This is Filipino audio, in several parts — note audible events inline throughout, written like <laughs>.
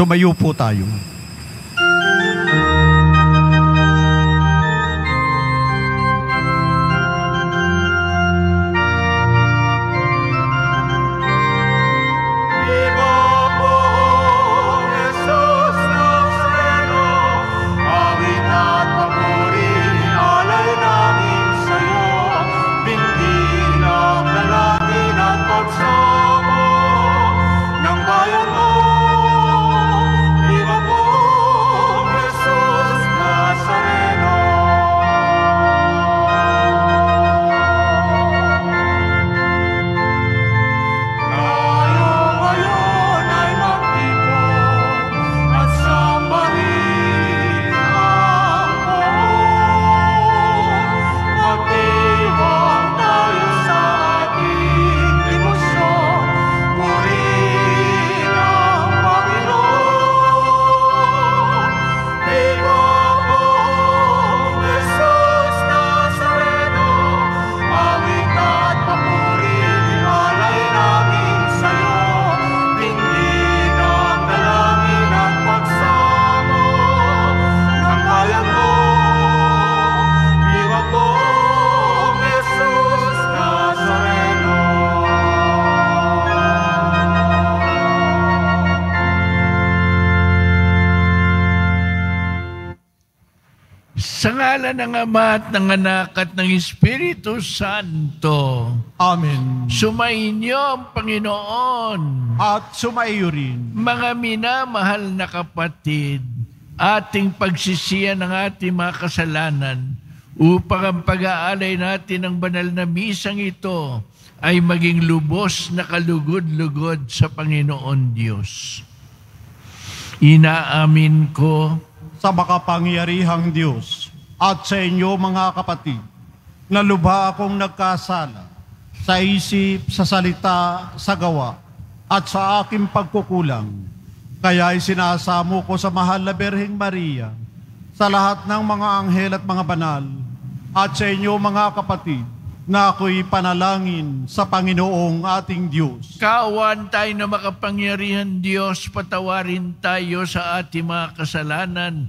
Tumayo po tayo. Sa ngala ng Ama at ng Anak at ng Espiritu Santo, Amen. sumainyo ang Panginoon. At sumaiyo rin. Mga minamahal na kapatid, ating pagsisiyan ng ating mga kasalanan upang ang pag-aalay natin ng banal na misang ito ay maging lubos na kalugod-lugod sa Panginoon Diyos. Inaamin ko sa makapangyarihang Diyos at sa inyo mga kapatid, na lubha akong nagkasala sa isip, sa salita, sa gawa, at sa aking pagkukulang. Kaya isinasamo ko sa mahal na Berheng Maria, sa lahat ng mga anghel at mga banal, at sa inyo mga kapatid, na ako'y panalangin sa Panginoong ating Diyos. Kaawan tayo na makapangyarihan Diyos, patawarin tayo sa ating mga kasalanan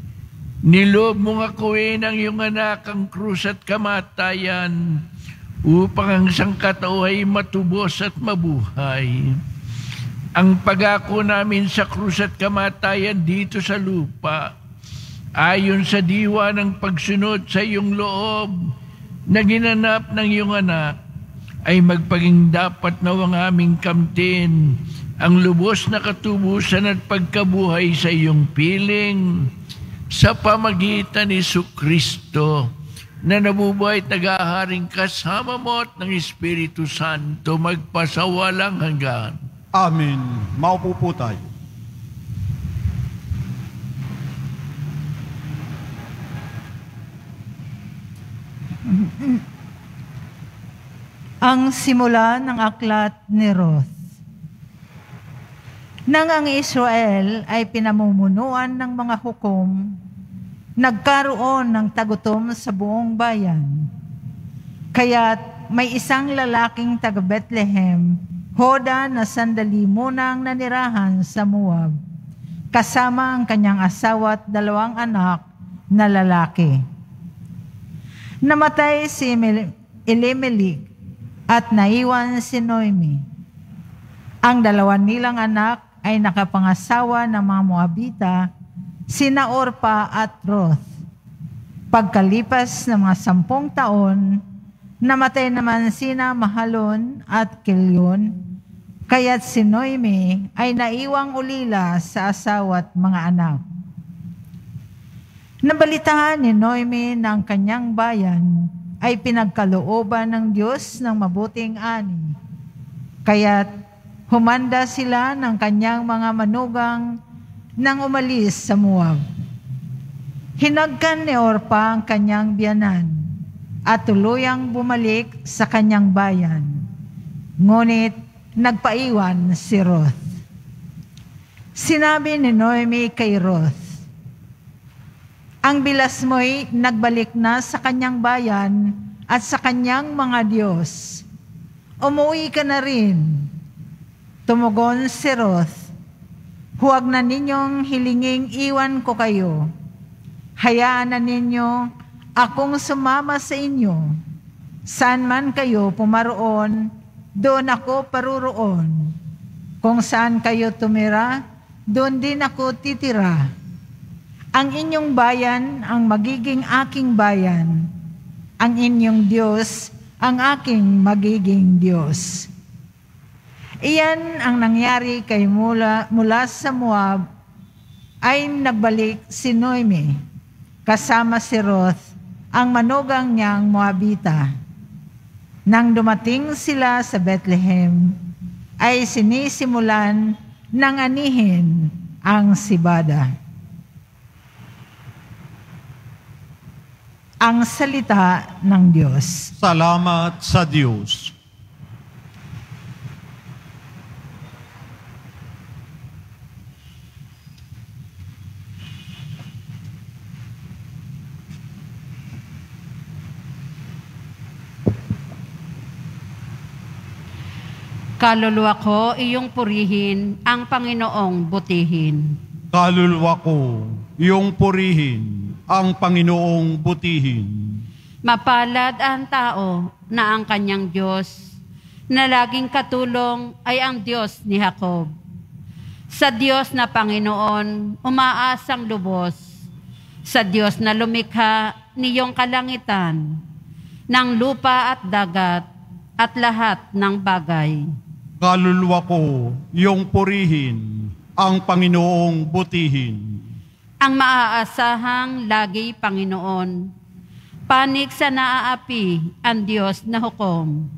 nilob mo nga kuwin ang iyong anak ang krus at kamatayan upang ang sangkatao ay matubos at mabuhay. Ang pagako namin sa krus at kamatayan dito sa lupa, ayon sa diwa ng pagsunod sa iyong loob na ginanap ng iyong anak, ay magpaging dapat na ang aming kamtin ang lubos na katubusan at pagkabuhay sa iyong piling sa pamagitan ni Kristo na nabubuhay at nag-aaharing kasama mo at ng Espiritu Santo magpasawalang hanggan. Amen. Maupo po tayo. Ang simula ng aklat ni Ruth. Nang ang Israel ay pinamumunuan ng mga hukom, nagkaroon ng tagutom sa buong bayan. Kaya't may isang lalaking taga Bethlehem, Hoda na sandali munang nanirahan sa Moab, kasama ang kanyang asawa at dalawang anak na lalaki. Namatay si Elimelech at naiwan si Noemi. Ang dalawa nilang anak ay nakapangasawa ng mga Moabita, sina Orpa at Ruth. Pagkalipas ng mga sampung taon, namatay naman sina Mahalon at Kilyon, kaya't si Noemi ay naiwang ulila sa asawa at mga anak. Nabalitahan ni Noemi na ang kanyang bayan ay pinagkalooban ng Diyos ng mabuting ani. Kaya't humanda sila ng kanyang mga manugang nang umalis sa Moab. Hinagkan ni Orpa ang kanyang biyanan at tuluyang bumalik sa kanyang bayan. Ngunit nagpaiwan si Ruth. Sinabi ni Noemi kay Ruth, Ang bilas mo'y nagbalik na sa kanyang bayan at sa kanyang mga Diyos. Umuwi ka na rin. Tumugon si Ruth, Huwag na ninyong hilinging iwan ko kayo. Hayaan na ninyo akong sumama sa inyo. Saan man kayo pumaroon, doon ako paruroon. Kung saan kayo tumira, doon din ako titira. Ang inyong bayan ang magiging aking bayan. Ang inyong Diyos ang aking magiging Diyos. Iyan ang nangyari kay mula, mula sa Moab ay nagbalik si Noemi kasama si Ruth ang manugang niyang Moabita. Nang dumating sila sa Bethlehem, ay sinisimulan ng anihin ang sibada. Ang salita ng Diyos. Salamat sa Diyos. Kaluluwa ko, iyong purihin, ang Panginoong butihin. Kaluluwa ko, iyong purihin, ang Panginoong butihin. Mapalad ang tao na ang kanyang Diyos, na laging katulong ay ang Diyos ni Jacob. Sa Diyos na Panginoon, umaasang lubos. Sa Diyos na lumikha niyong kalangitan, ng lupa at dagat, at lahat ng bagay. Kaluluwa ko, iyong purihin, ang Panginoong butihin. ang maaasahang lagi Panginoon. Panig sa naaapi ang Diyos na hukom.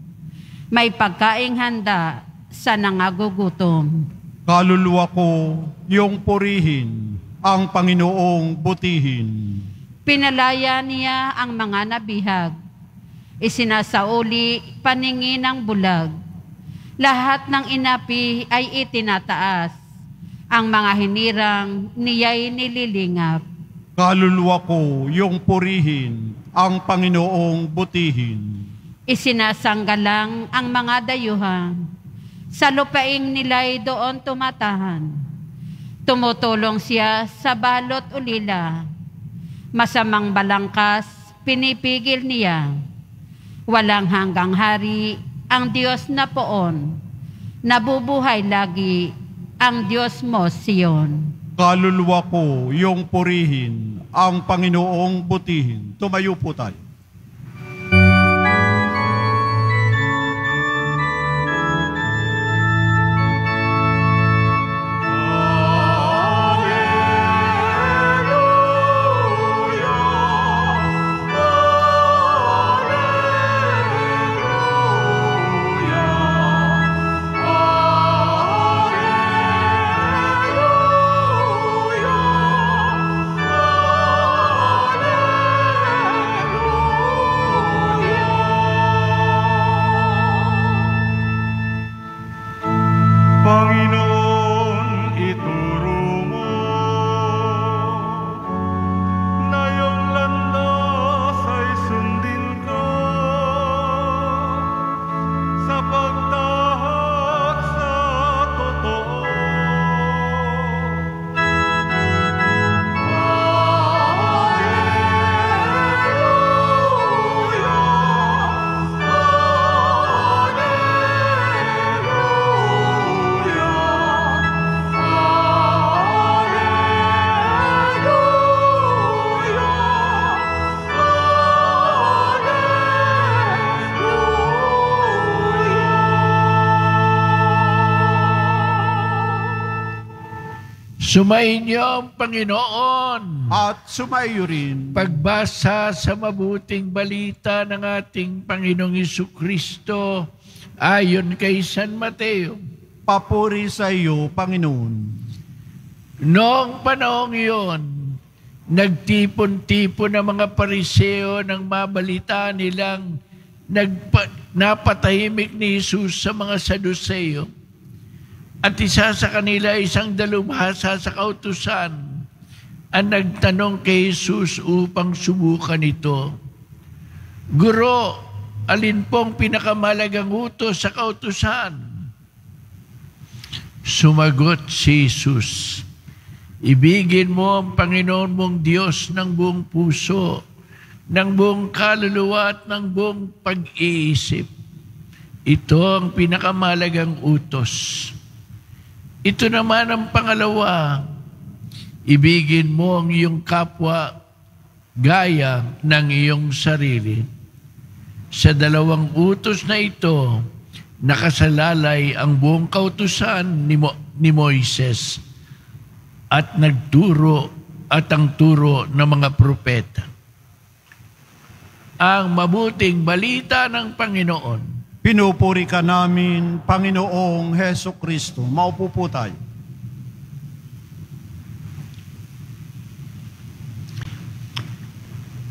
May pagkaing handa sa nangagugutom. Kaluluwa ko, iyong purihin, ang Panginoong butihin. Pinalaya niya ang mga nabihag. Isinasauli paningin ng bulag. Lahat ng inapi ay itinataas. Ang mga hinirang niya'y nililingap. Kaluluwa ko, iyong purihin, ang Panginoong butihin. Isinasanggalang ang mga dayuhan. Sa lupaing nila'y doon tumatahan. Tumutulong siya sa balot ulila. Masamang balangkas, pinipigil niya. Walang hanggang hari ang Diyos na poon. Nabubuhay lagi ang Diyos mo, Siyon. Kaluluwa ko, iyong purihin, ang Panginoong butihin. Tumayo po tayo. Sumainyo ang Panginoon. At sumayo rin, Pagbasa sa mabuting balita ng ating Panginoong Isu Kristo ayon kay San Mateo. papuri sa iyo, Panginoon. Noong panahong iyon, nagtipon-tipon ng mga pariseo ng mabalita nilang nagpa, napatahimik ni Jesus sa mga Saduseo. At isa sa kanila, isang dalubhasa sa kautusan, ang nagtanong kay Jesus upang subukan ito. Guro, alin pong pinakamalagang utos sa kautusan? Sumagot si Jesus, Ibigin mo ang Panginoon mong Diyos ng buong puso, ng buong kaluluwa at ng buong pag-iisip. Ito ang pinakamalagang utos. Ito naman ang pangalawa, ibigin mo ang iyong kapwa gaya ng iyong sarili. Sa dalawang utos na ito, nakasalalay ang buong kautusan ni, Mo- ni Moises at nagturo at ang turo ng mga propeta. Ang mabuting balita ng Panginoon. Pinupuri ka namin, Panginoong Heso Kristo. Maupo po tayo.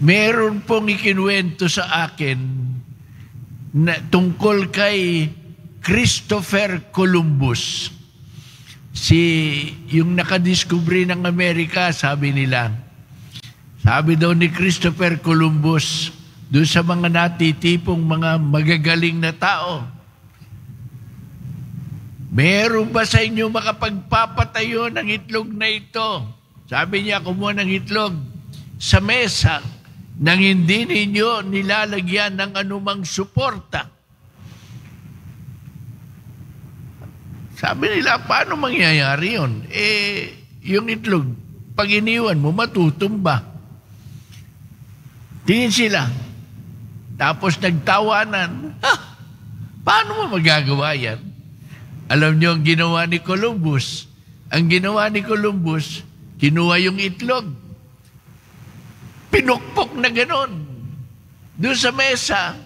Meron pong ikinuwento sa akin na tungkol kay Christopher Columbus. Si yung nakadiskubre ng Amerika, sabi nila. Sabi daw ni Christopher Columbus, doon sa mga natitipong mga magagaling na tao, Meron ba sa inyo makapagpapatayo ng itlog na ito? Sabi niya, kumuha ng itlog sa mesa nang hindi ninyo nilalagyan ng anumang suporta. Sabi nila, paano mangyayari yun? Eh, yung itlog, pag iniwan mo, matutumba. Tingin sila. Tapos nagtawanan. Ha? Paano mo magagawa yan? Alam niyo ang ginawa ni Columbus? Ang ginawa ni Columbus, kinuha yung itlog. Pinukpok na ganon. Doon sa mesa,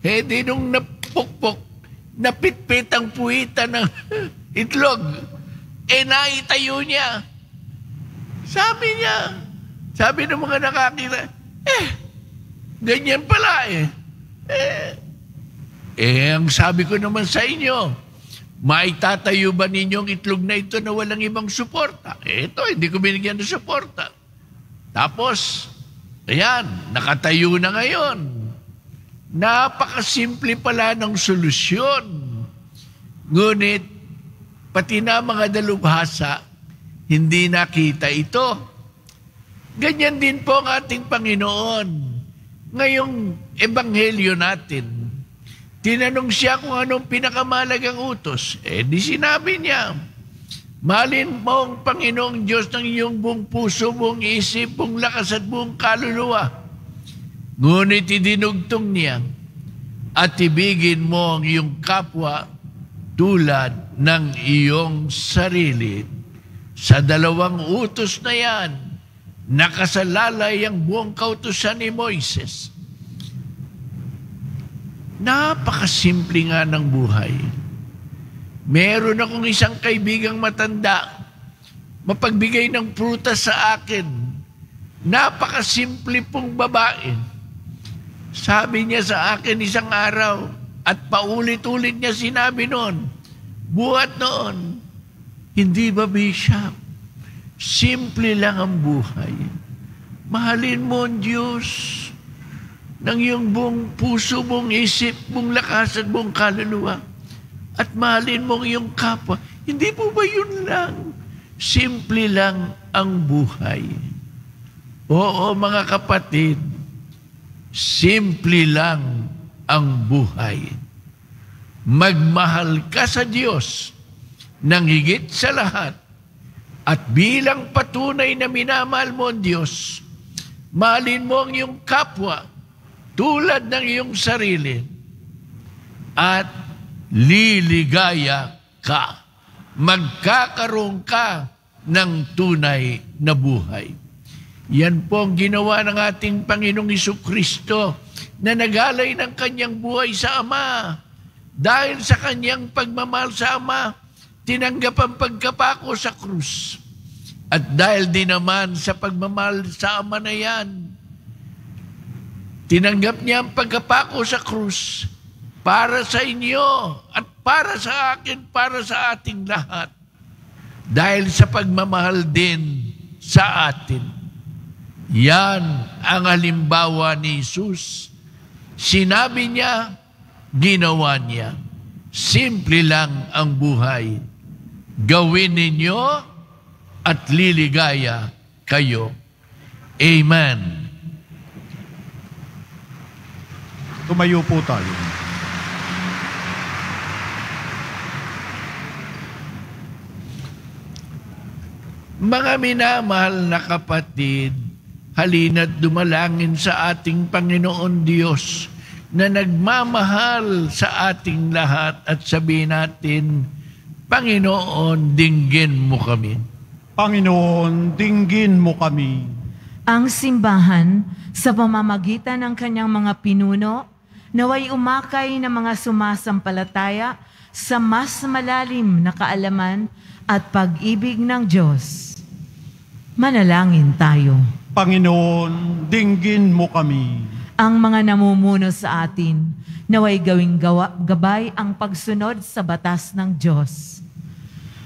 eh di nung napukpok, napitpit ang puwitan ng <laughs> itlog. Eh naitayo niya. Sabi niya, sabi ng mga nakakita, eh, ganyan pala eh. Eh, eh ang sabi ko naman sa inyo, Maitatayo ba ninyong itlog na ito na walang ibang suporta? Eh, ito, hindi ko binigyan ng suporta. Tapos, ayan, nakatayo na ngayon. Napakasimple pala ng solusyon. Ngunit, pati na mga dalubhasa, hindi nakita ito. Ganyan din po ang ating Panginoon. Ngayong ebanghelyo natin, Tinanong siya kung anong pinakamalagang utos. Eh, di sinabi niya, Malin mo ang Panginoong Diyos ng iyong buong puso, buong isip, buong lakas at buong kaluluwa. Ngunit idinugtong niya, at ibigin mo ang iyong kapwa tulad ng iyong sarili. Sa dalawang utos na yan, nakasalalay ang buong kautusan ni Moises. Napakasimple nga ng buhay. Meron akong isang kaibigang matanda, mapagbigay ng prutas sa akin. Napakasimple pong babae. Sabi niya sa akin isang araw, at paulit-ulit niya sinabi noon, buhat noon, hindi ba bishop? Simple lang ang buhay. Mahalin mo ang Diyos ng iyong buong puso, buong isip, buong lakas at buong kaluluwa. At mahalin mo ang iyong kapwa. Hindi po ba yun lang? Simple lang ang buhay. Oo, mga kapatid, simple lang ang buhay. Magmahal ka sa Diyos ng higit sa lahat at bilang patunay na minamahal mo ang Diyos, mahalin mo ang iyong kapwa tulad ng iyong sarili at liligaya ka. Magkakaroon ka ng tunay na buhay. Yan po ang ginawa ng ating Panginoong Iso Kristo na nagalay ng kanyang buhay sa Ama. Dahil sa kanyang pagmamahal sa Ama, tinanggap ang pagkapako sa krus. At dahil din naman sa pagmamahal sa Ama na yan, tinanggap niya ang pagkapako sa krus para sa inyo at para sa akin, para sa ating lahat. Dahil sa pagmamahal din sa atin. Yan ang halimbawa ni Jesus. Sinabi niya, ginawa niya. Simple lang ang buhay. Gawin ninyo at liligaya kayo. Amen. Tumayo po tayo. Mga minamahal na kapatid, halina't dumalangin sa ating Panginoon Diyos na nagmamahal sa ating lahat at sabihin natin, Panginoon, dinggin mo kami. Panginoon, dinggin mo kami. Ang simbahan sa pamamagitan ng kanyang mga pinuno naway umakay ng mga sumasampalataya sa mas malalim na kaalaman at pag-ibig ng Diyos. Manalangin tayo. Panginoon, dinggin mo kami. Ang mga namumuno sa atin naway gawing gawa, gabay ang pagsunod sa batas ng Diyos.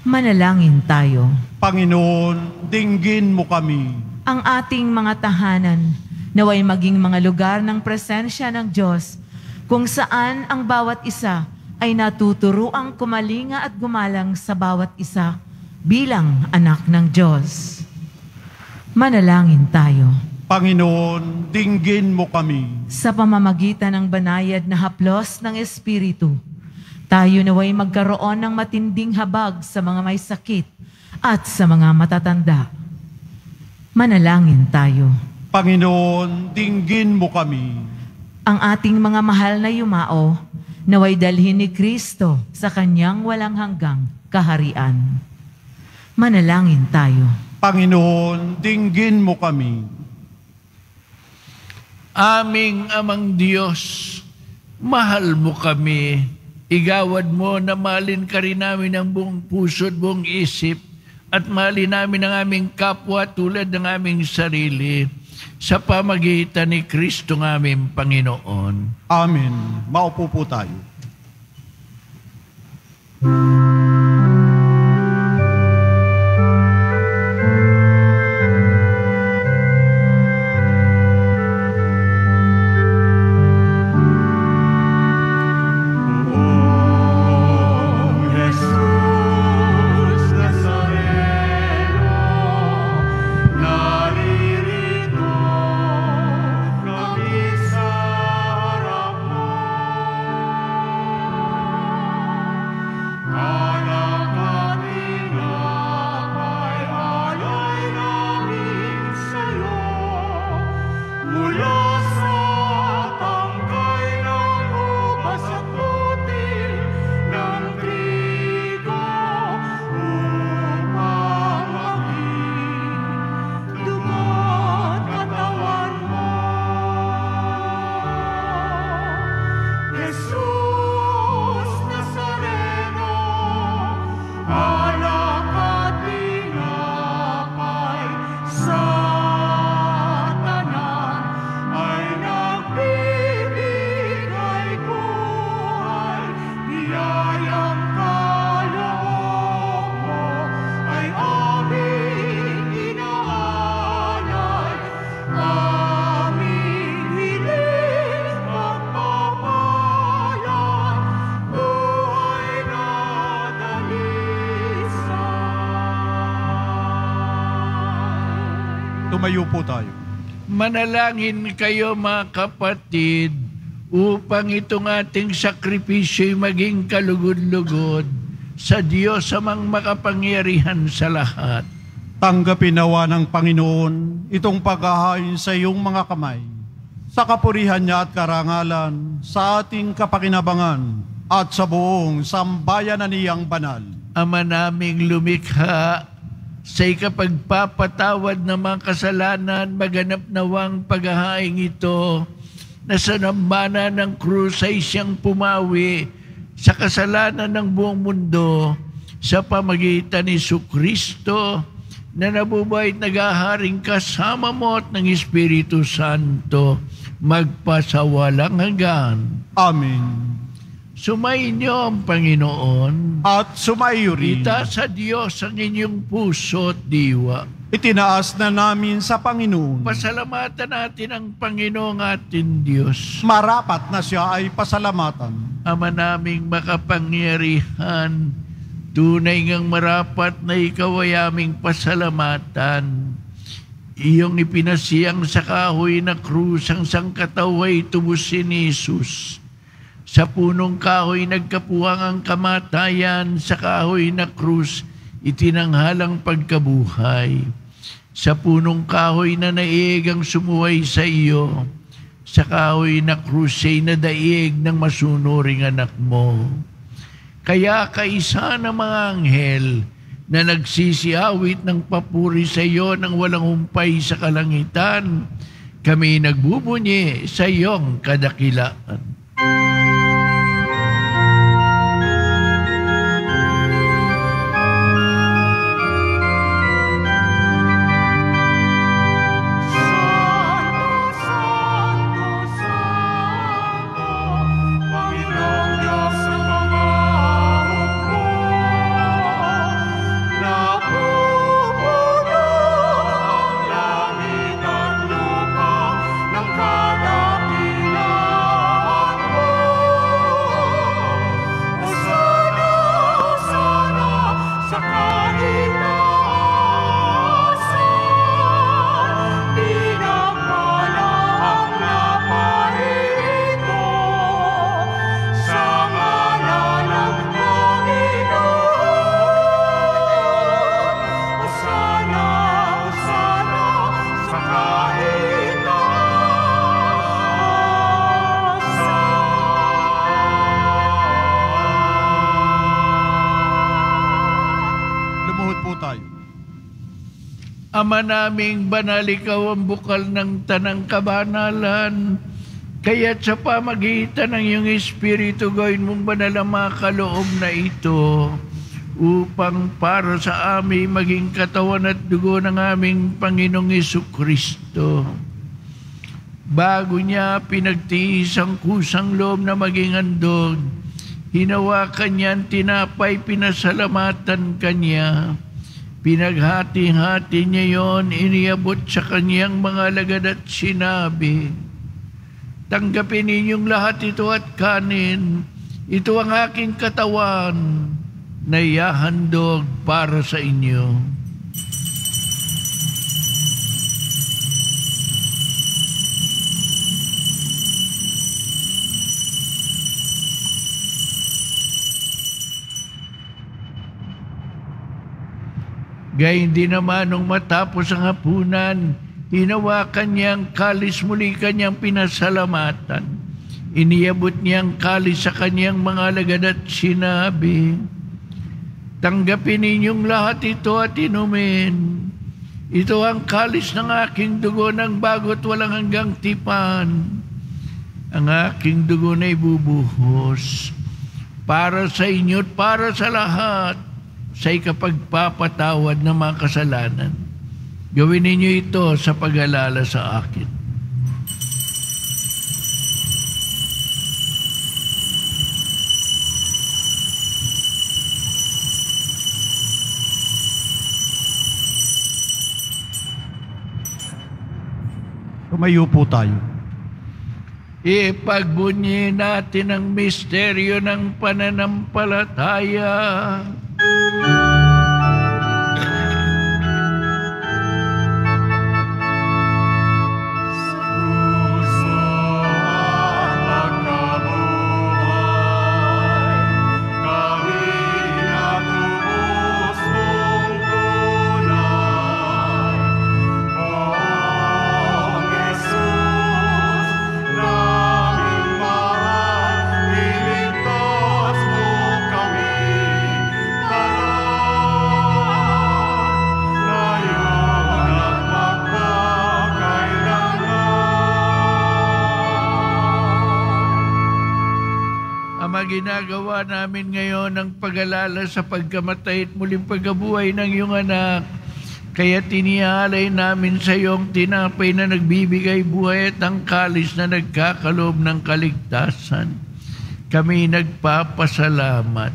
Manalangin tayo. Panginoon, dinggin mo kami. ang ating mga tahanan naway maging mga lugar ng presensya ng Diyos kung saan ang bawat isa ay natuturuang kumalinga at gumalang sa bawat isa bilang anak ng Diyos. Manalangin tayo. Panginoon, dinggin mo kami. Sa pamamagitan ng banayad na haplos ng Espiritu, tayo naway magkaroon ng matinding habag sa mga may sakit at sa mga matatanda. Manalangin tayo. Panginoon, dinggin mo kami. Ang ating mga mahal na yumao, naway dalhin ni Kristo sa kanyang walang hanggang kaharian. Manalangin tayo. Panginoon, dinggin mo kami. Aming amang Diyos, mahal mo kami. Igawad mo na malin ka rin namin ang buong puso at buong isip at malin namin ang aming kapwa tulad ng aming sarili sa pamagitan ni Kristo ng aming Panginoon. Amen. Maupo po tayo. Jesus Tumayo po tayo. Manalangin kayo mga kapatid upang itong ating sakripisyo'y maging kalugod-lugod sa Diyos amang makapangyarihan sa lahat. Tanggapin nawa ng Panginoon itong paghahain sa iyong mga kamay sa kapurihan niya at karangalan sa ating kapakinabangan at sa buong sambayanan niyang banal. Ama naming lumikha sa ikapagpapatawad ng mga kasalanan, maganap nawang paghahaing ito na sa nambana ng krus ay siyang pumawi sa kasalanan ng buong mundo sa pamagitan ni Kristo na nabubuhay at nagaharing kasama mo at ng Espiritu Santo magpasawalang hanggan. Amen. Sumainyo ang Panginoon. At sumayo rin. Ita sa Diyos ang inyong puso at diwa. Itinaas na namin sa Panginoon. Pasalamatan natin ang Panginoong ating Diyos. Marapat na siya ay pasalamatan. Ama naming makapangyarihan, tunay ngang marapat na ikaw ay aming pasalamatan. Iyong ipinasiyang sa kahoy na krus ang sangkataway tubusin ni Jesus. Sa punong kahoy nagkapuwang ang kamatayan, sa kahoy na krus itinanghalang pagkabuhay. Sa punong kahoy na naig ang sumuway sa iyo, sa kahoy na krus ay nadaig ng masunuring anak mo. Kaya kaisa ng mga anghel na nagsisiawit ng papuri sa iyo ng walang humpay sa kalangitan, kami nagbubunyi sa iyong kadakilaan. Ama naming banal, ikaw ang bukal ng tanang kabanalan. Kaya't sa pamagitan ng iyong Espiritu, gawin mong banal ang mga na ito upang para sa amin maging katawan at dugo ng aming Panginoong Yesu Kristo. Bago niya pinagtiis ang kusang loob na maging andog, hinawakan niya ang tinapay, pinasalamatan kanya. Pinaghati-hati niya yon, iniabot sa kanyang mga lagad at sinabi, Tanggapin ninyong lahat ito at kanin. Ito ang aking katawan na ihahandog para sa inyo. Gayun din naman nung matapos ang hapunan, hinawakan niya ang kalis muli kanyang pinasalamatan. Iniabot niya ang kalis sa kanyang mga lagad at sinabi, Tanggapin ninyong lahat ito at inumin. Ito ang kalis ng aking dugo ng bago't walang hanggang tipan. Ang aking dugo na ibubuhos para sa inyo at para sa lahat sa ikapagpapatawad ng mga kasalanan. Gawin ninyo ito sa pag-alala sa akin. Tumayo po tayo. Ipagbunyi natin ang misteryo ng pananampalataya. Puso ginagawa namin ngayon ang pag-alala sa pagkamatay at muling pagkabuhay ng iyong anak. Kaya tinialay namin sa iyo ang tinapay na nagbibigay buhay at ang kalis na nagkakaloob ng kaligtasan. Kami nagpapasalamat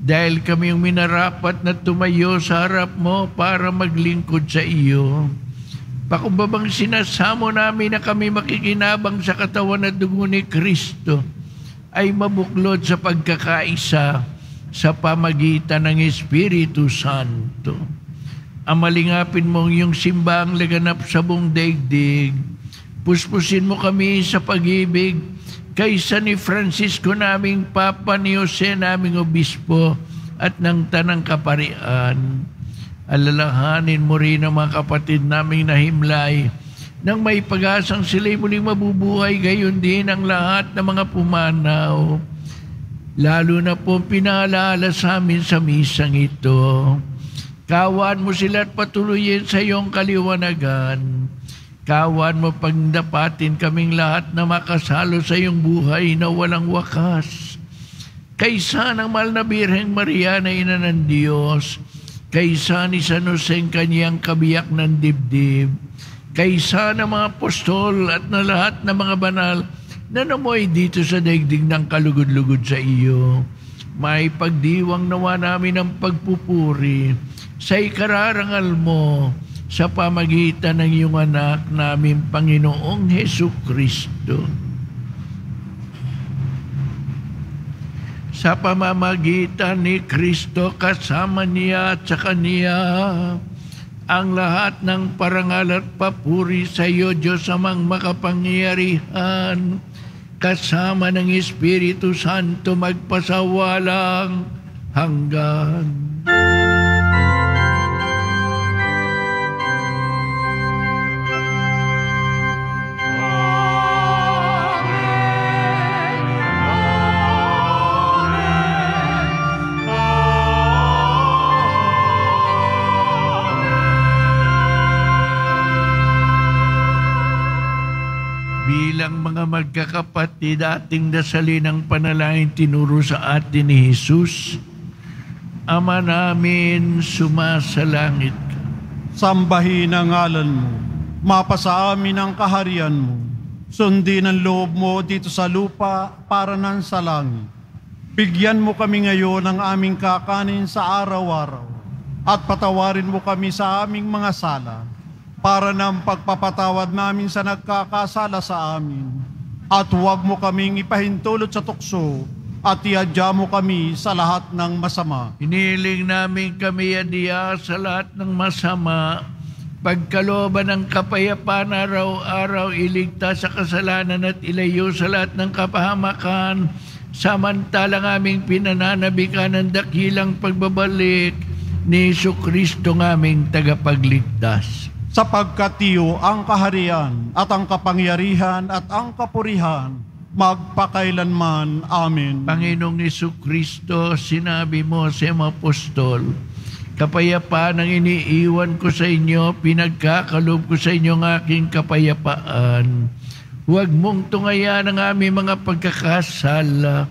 dahil kami yung minarapat na tumayo sa harap mo para maglingkod sa iyo. Pakumbabang sinasamo namin na kami makikinabang sa katawan at dugo ni Kristo ay mabuklod sa pagkakaisa sa pamagitan ng Espiritu Santo. Amalingapin mo ang iyong simbang laganap sa buong daigdig. Puspusin mo kami sa pag-ibig kaysa ni Francisco naming Papa ni Jose naming Obispo at ng Tanang Kaparian. Alalahanin mo rin ang mga kapatid naming nahimlay nang may pag-asang sila'y muling mabubuhay, gayon din ang lahat ng mga pumanaw. Lalo na po pinaalala sa amin sa misang ito. Kawan mo sila at patuloyin sa iyong kaliwanagan. Kawan mo pagdapatin kaming lahat na makasalo sa iyong buhay na walang wakas. Kaysa ng mahal na Birheng Maria na ina ng Diyos, kaysa ni San Jose ang kanyang kabiyak ng dibdib, kaysa ng mga apostol at na lahat ng mga banal na namoy dito sa daigdig ng kalugod-lugod sa iyo. May pagdiwang nawa namin ng pagpupuri sa ikararangal mo sa pamagitan ng iyong anak namin Panginoong Heso Kristo. Sa pamamagitan ni Kristo kasama niya at sa Kaniya, ang lahat ng parangal at papuri sa iyo, Diyos amang makapangyarihan, kasama ng Espiritu Santo magpasawalang hanggan. Bilang mga magkakapatid, ating dasalin ang panalangin tinuro sa atin ni Jesus. Ama namin, sumasalangit ka. Sambahin ang ngalan mo. Mapasa amin ang kaharian mo. Sundin ang loob mo dito sa lupa para nan sa langit. Bigyan mo kami ngayon ng aming kakanin sa araw-araw at patawarin mo kami sa aming mga sala para ng pagpapatawad namin sa nagkakasala sa amin. At huwag mo kaming ipahintulot sa tukso at iadya mo kami sa lahat ng masama. Hiniling namin kami adiya sa lahat ng masama, pagkalooban ng kapayapaan araw-araw, iligtas sa kasalanan at ilayo sa lahat ng kapahamakan, samantalang aming pinananabikan ng dakilang pagbabalik ni Iso Kristo ng aming tagapagligtas. Sapagkat iyo ang kaharian at ang kapangyarihan at ang kapurihan magpakailanman. Amen. Panginoong Iso Kristo, sinabi mo sa mga apostol, kapayapaan ang iniiwan ko sa inyo, pinagkakalob ko sa inyo ang aking kapayapaan. Huwag mong tungayan ang aming mga pagkakasala,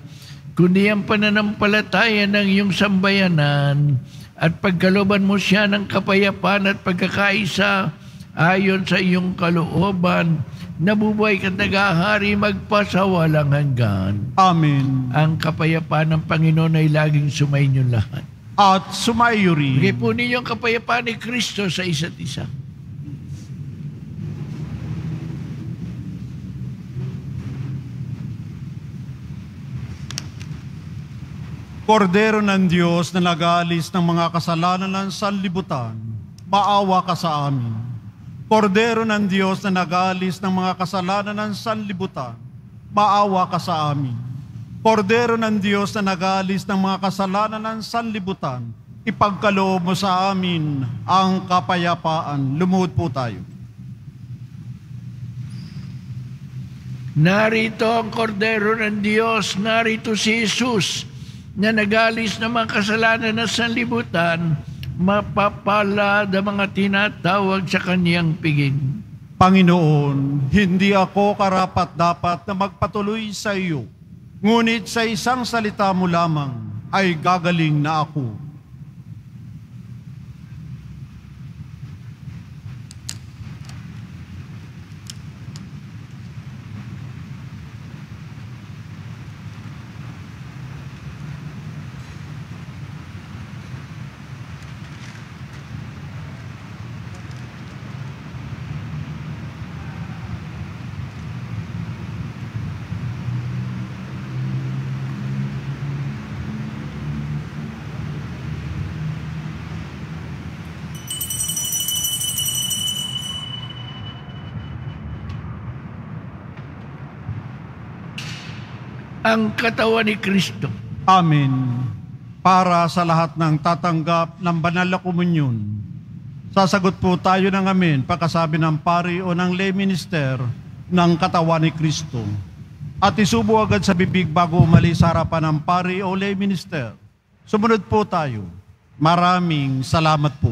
kundi ang pananampalataya ng iyong sambayanan at pagkaloban mo siya ng kapayapaan at pagkakaisa ayon sa iyong kalooban, nabubuhay ka nagahari magpasawalang hanggan. Amen. Ang kapayapaan ng Panginoon ay laging sumainyo lahat. At sumayo Bigay rin. po ninyo ang kapayapaan ni Kristo sa isa't isa. Kordero ng Diyos na nag-aalis ng mga kasalanan ng sanlibutan, maawa ka sa amin. Kordero ng Diyos na nag-aalis ng mga kasalanan ng sanlibutan, maawa ka sa amin. Kordero ng Diyos na nag-aalis ng mga kasalanan ng sanlibutan, ipagkaloob mo sa amin ang kapayapaan. Lumuhod po tayo. Narito ang kordero ng Diyos, narito si Jesus na nagalis ng mga kasalanan ng sanlibutan, mapapalad ang mga tinatawag sa kaniyang piging. Panginoon, hindi ako karapat dapat na magpatuloy sa iyo. Ngunit sa isang salita mo lamang ay gagaling na ako. Ang katawan ni Kristo. Amen. Para sa lahat ng tatanggap ng banal na komunyon, sasagot po tayo ng amen pagkasabi ng pari o ng lay minister ng katawan ni Kristo. At isubo agad sa bibig bago umalis sa harapan ng pari o lay minister. Sumunod po tayo. Maraming salamat po.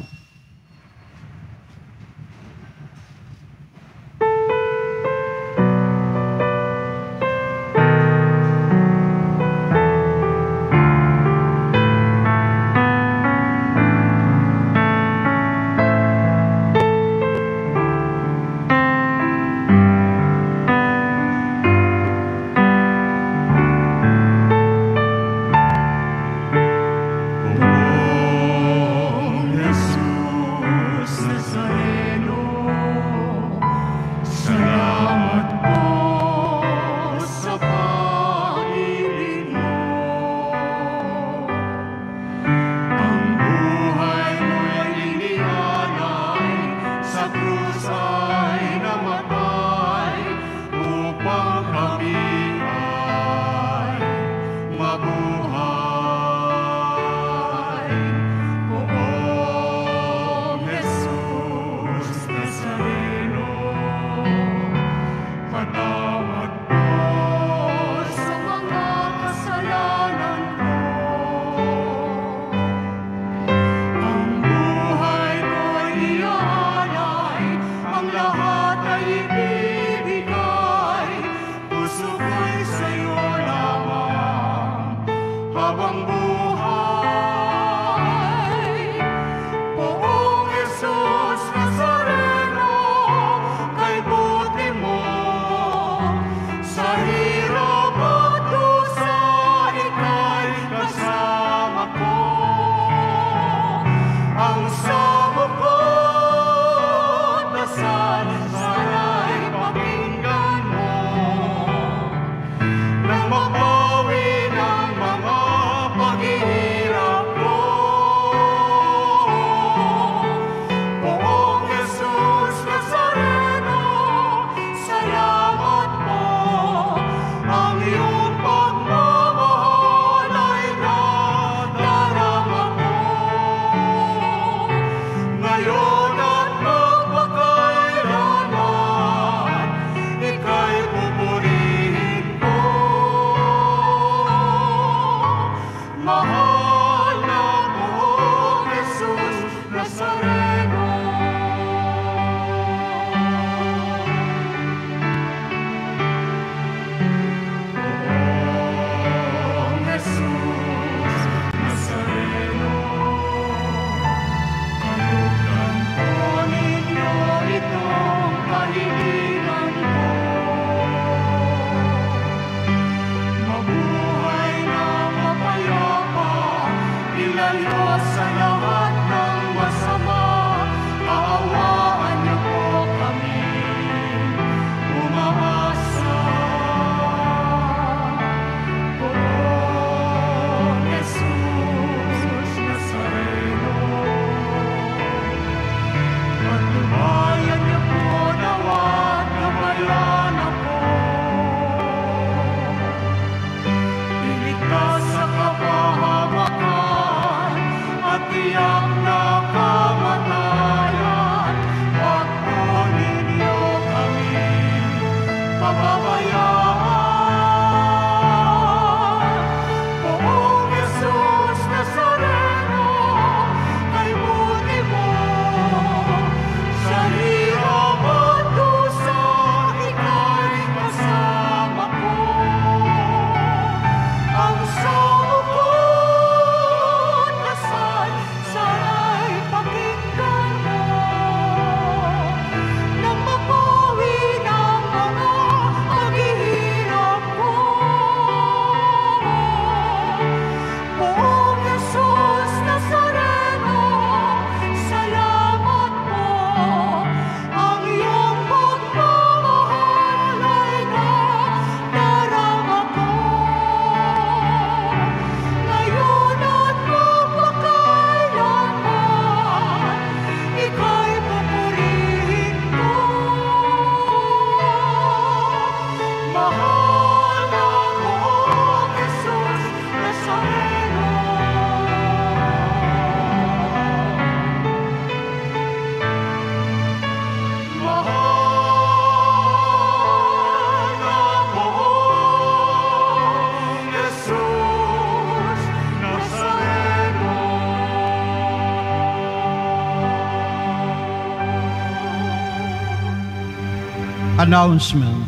Announcement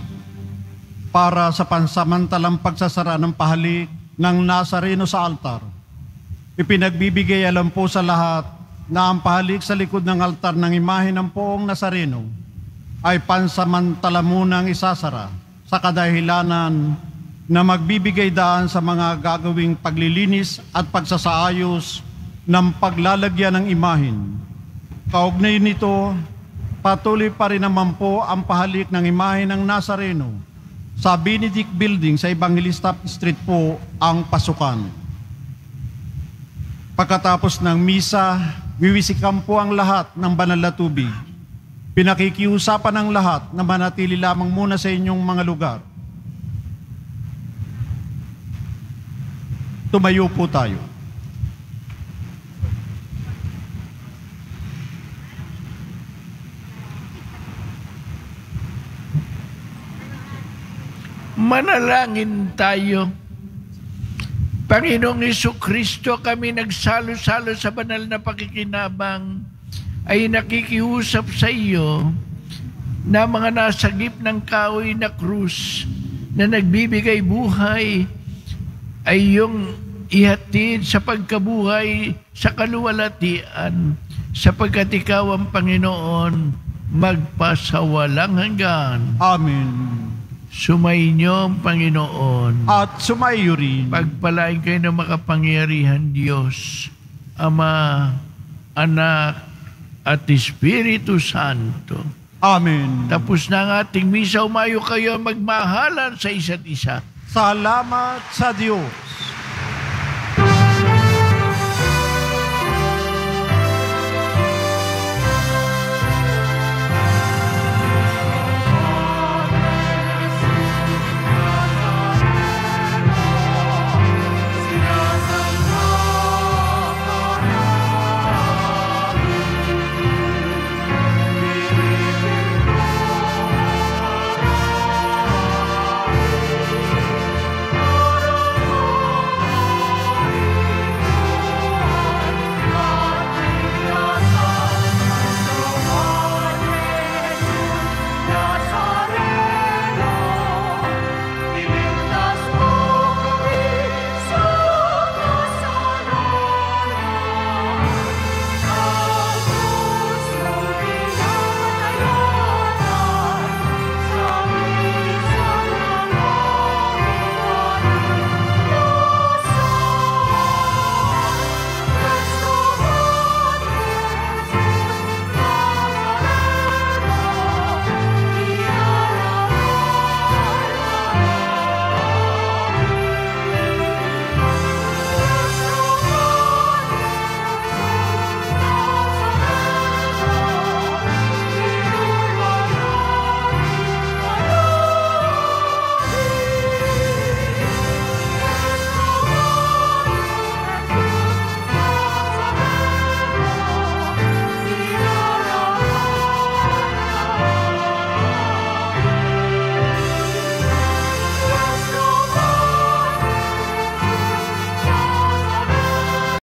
para sa pansamantalang pagsasara ng pahalik ng Nazareno sa altar. Ipinagbibigay alam po sa lahat na ang pahalik sa likod ng altar ng imahe ng poong Nazareno ay pansamantala munang isasara sa kadahilanan na magbibigay daan sa mga gagawing paglilinis at pagsasaayos ng paglalagyan ng imahin. Kaugnay nito, patuloy pa rin naman po ang pahalik ng imahe ng Nazareno sa Benedict Building sa Evangelista Street po ang pasukan. Pagkatapos ng misa, wiwisikan po ang lahat ng banal na tubig. Pinakikiusapan ng lahat na manatili lamang muna sa inyong mga lugar. Tumayo po tayo. Manalangin tayo. Panginoong Iso Kristo, kami nagsalo-salo sa banal na pakikinabang ay nakikiusap sa iyo na mga nasagip ng kahoy na krus na nagbibigay buhay ay yung ihatid sa pagkabuhay sa kaluwalhatian sapagkat ikaw ang Panginoon magpasawalang hanggan. Amen. Sumainyo ang Panginoon. At sumayo rin. Pagpalain kayo ng makapangyarihan Diyos, Ama, Anak, at Espiritu Santo. Amen. Tapos na ang ating misa, umayo kayo magmahalan sa isa't isa. Salamat sa Diyos.